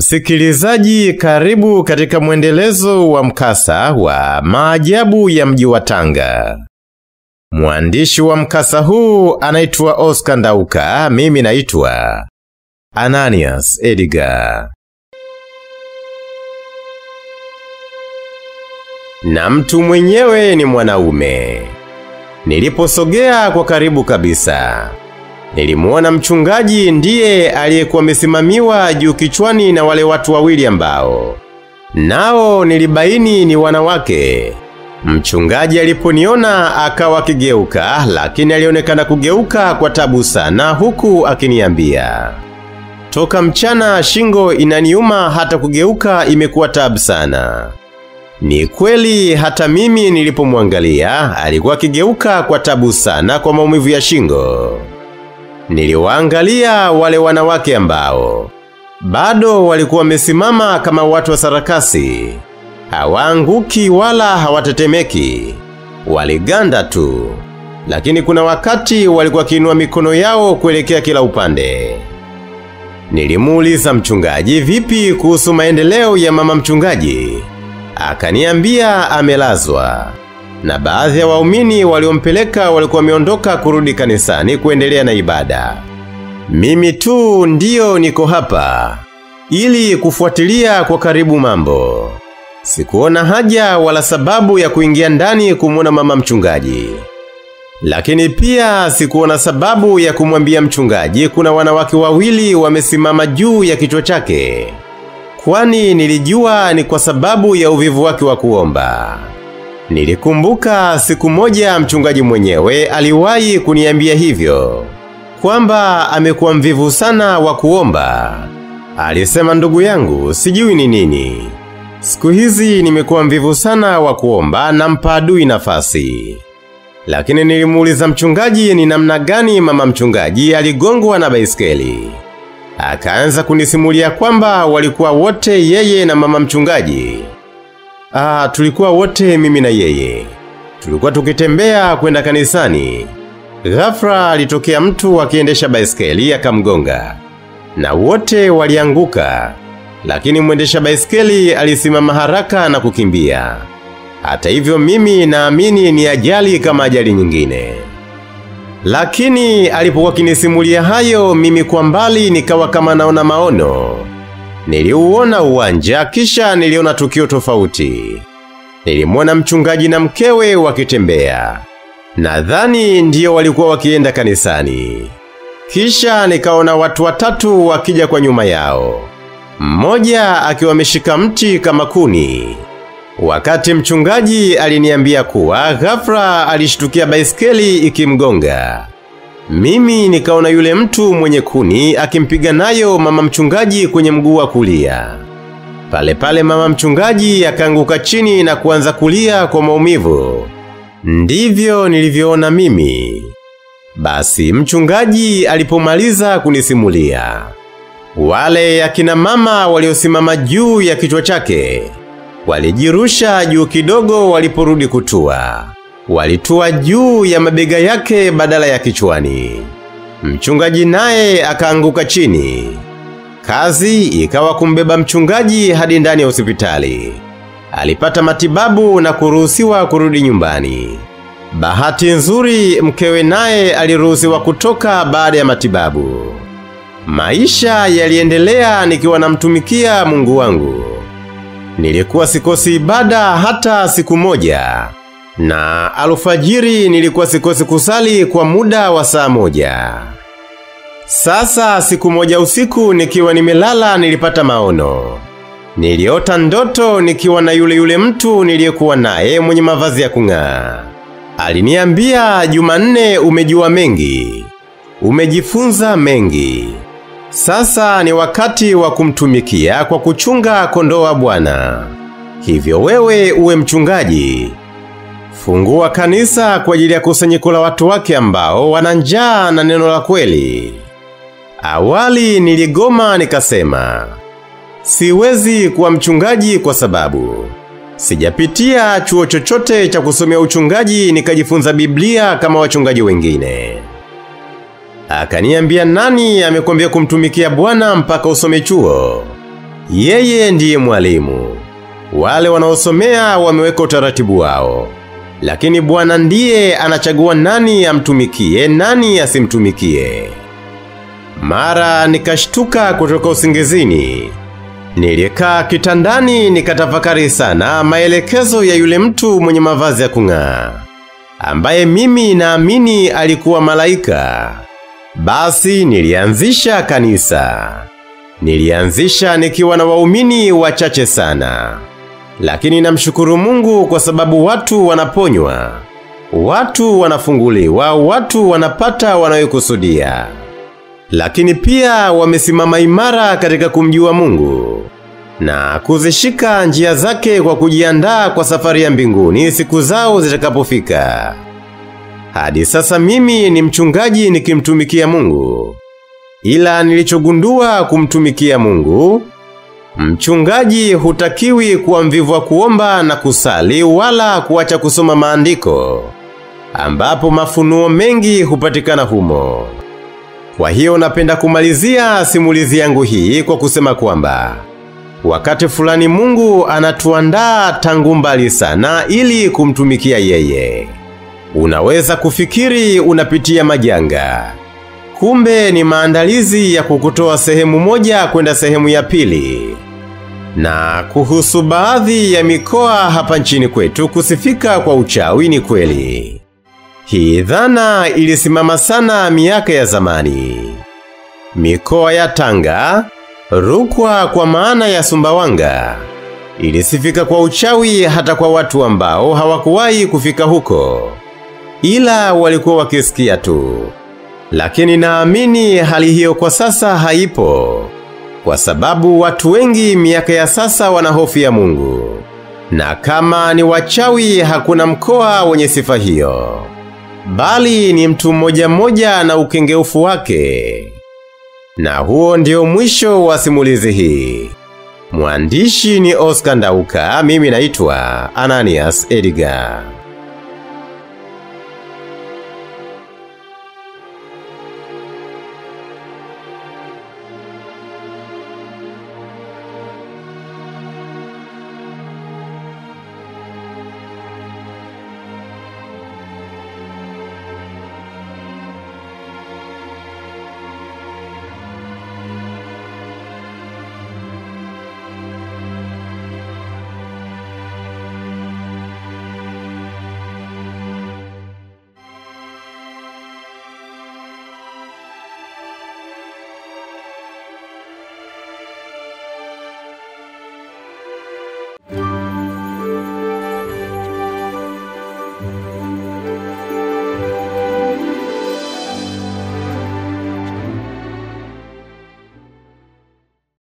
Msikilizaji, karibu katika mwendelezo wa mkasa wa maajabu ya mji wa Tanga. Mwandishi wa mkasa huu anaitwa Oscar Ndauka, mimi naitwa Ananias Edgar. Na mtu mwenyewe ni mwanaume. Niliposogea kwa karibu kabisa, nilimuona mchungaji ndiye aliyekuwa amesimamiwa juu kichwani na wale watu wawili ambao nao nilibaini ni wanawake. Mchungaji aliponiona akawa akigeuka, lakini alionekana kugeuka kwa tabu sana, huku akiniambia, toka mchana shingo inaniuma, hata kugeuka imekuwa tabu sana. Ni kweli hata mimi nilipomwangalia alikuwa akigeuka kwa tabu sana kwa maumivu ya shingo. Niliwaangalia wale wanawake ambao bado walikuwa wamesimama kama watu wa sarakasi, hawaanguki wala hawatetemeki, waliganda tu, lakini kuna wakati walikuwa wakiinua mikono yao kuelekea kila upande. Nilimuuliza mchungaji, vipi kuhusu maendeleo ya mama mchungaji? Akaniambia amelazwa na baadhi ya waumini waliompeleka walikuwa wameondoka kurudi kanisani kuendelea na ibada. Mimi tu ndiyo niko hapa ili kufuatilia kwa karibu mambo. Sikuona haja wala sababu ya kuingia ndani kumwona mama mchungaji, lakini pia sikuona sababu ya kumwambia mchungaji kuna wanawake wawili wamesimama juu ya kichwa chake, kwani nilijua ni kwa sababu ya uvivu wake wa kuomba. Nilikumbuka siku moja mchungaji mwenyewe aliwahi kuniambia hivyo, kwamba amekuwa mvivu sana wa kuomba. Alisema, ndugu yangu, sijui ni nini. Siku hizi nimekuwa mvivu sana wa kuomba, nampa adui nafasi. Lakini nilimuuliza mchungaji ni namna gani mama mchungaji aligongwa na baisikeli? Akaanza kunisimulia kwamba walikuwa wote yeye na mama mchungaji Ah, tulikuwa wote mimi na yeye. Tulikuwa tukitembea kwenda kanisani. Ghafla alitokea mtu akiendesha baiskeli akamgonga. Na wote walianguka. Lakini mwendesha baiskeli alisimama haraka na kukimbia. Hata hivyo mimi naamini ni ajali kama ajali nyingine. Lakini alipokuwa kinisimulia hayo mimi kwa mbali nikawa kama naona maono. Niliuona uwanja kisha niliona tukio tofauti. Nilimwona mchungaji na mkewe wakitembea. Nadhani ndiyo walikuwa wakienda kanisani. Kisha nikaona watu watatu wakija kwa nyuma yao. Mmoja akiwa ameshika mti kama kuni. Wakati mchungaji aliniambia kuwa ghafla alishtukia baisikeli ikimgonga. Mimi nikaona yule mtu mwenye kuni akimpiga nayo mama mchungaji kwenye mguu wa kulia. Pale pale mama mchungaji akaanguka chini na kuanza kulia kwa maumivu. Ndivyo nilivyoona mimi. Basi mchungaji alipomaliza kunisimulia, wale akina mama waliosimama juu ya kichwa chake walijirusha juu kidogo waliporudi kutua walitua juu ya mabega yake badala ya kichwani. Mchungaji naye akaanguka chini. Kazi ikawa kumbeba mchungaji hadi ndani ya hospitali. Alipata matibabu na kuruhusiwa kurudi nyumbani. Bahati nzuri mkewe naye aliruhusiwa kutoka baada ya matibabu. Maisha yaliendelea nikiwa namtumikia Mungu wangu. Nilikuwa sikosi ibada hata siku moja na alfajiri nilikuwa sikosi kusali kwa muda wa saa moja. Sasa siku moja usiku nikiwa nimelala nilipata maono. Niliota ndoto nikiwa na yule yule mtu niliyekuwa naye mwenye mavazi ya kung'aa. Aliniambia, Jumanne, umejua mengi, umejifunza mengi. Sasa ni wakati wa kumtumikia kwa kuchunga kondoo wa Bwana. Hivyo wewe uwe mchungaji Fungua kanisa kwa ajili ya kusanyiko la watu wake ambao wana njaa na neno la kweli. Awali niligoma nikasema, siwezi kuwa mchungaji kwa sababu sijapitia chuo chochote cha kusomea uchungaji nikajifunza Biblia kama wachungaji wengine. Akaniambia, nani amekwambia kumtumikia Bwana mpaka usome chuo? Yeye ndiye mwalimu. Wale wanaosomea wameweka utaratibu wao, lakini Bwana ndiye anachagua nani amtumikie, nani asimtumikie. Mara nikashtuka kutoka usingizini. Nilikaa kitandani nikatafakari sana maelekezo ya yule mtu mwenye mavazi ya kung'aa, ambaye mimi naamini alikuwa malaika. Basi nilianzisha kanisa. Nilianzisha nikiwa na waumini wachache sana, lakini namshukuru Mungu kwa sababu watu wanaponywa, watu wanafunguliwa, watu wanapata wanayokusudia, lakini pia wamesimama imara katika kumjua Mungu na kuzishika njia zake kwa kujiandaa kwa safari ya mbinguni siku zao zitakapofika. Hadi sasa mimi ni mchungaji nikimtumikia Mungu. Ila nilichogundua kumtumikia Mungu, mchungaji hutakiwi kuwa mvivu wa kuomba na kusali wala kuacha kusoma maandiko, ambapo mafunuo mengi hupatikana humo. Kwa hiyo napenda kumalizia simulizi yangu hii kwa kusema kwamba wakati fulani Mungu anatuandaa tangu mbali sana ili kumtumikia yeye. Unaweza kufikiri unapitia majanga, kumbe ni maandalizi ya kukutoa sehemu moja kwenda sehemu ya pili. Na kuhusu baadhi ya mikoa hapa nchini kwetu kusifika kwa uchawi, ni kweli. Hii dhana ilisimama sana miaka ya zamani. Mikoa ya Tanga, Rukwa kwa maana ya Sumbawanga ilisifika kwa uchawi hata kwa watu ambao hawakuwahi kufika huko, ila walikuwa wakisikia tu. Lakini naamini hali hiyo kwa sasa haipo, kwa sababu watu wengi miaka ya sasa wana hofu ya Mungu, na kama ni wachawi, hakuna mkoa wenye sifa hiyo, bali ni mtu mmoja mmoja na ukengeufu wake. Na huo ndio mwisho wa simulizi hii. Mwandishi ni Oscar Ndauka, mimi naitwa Ananias Edgar.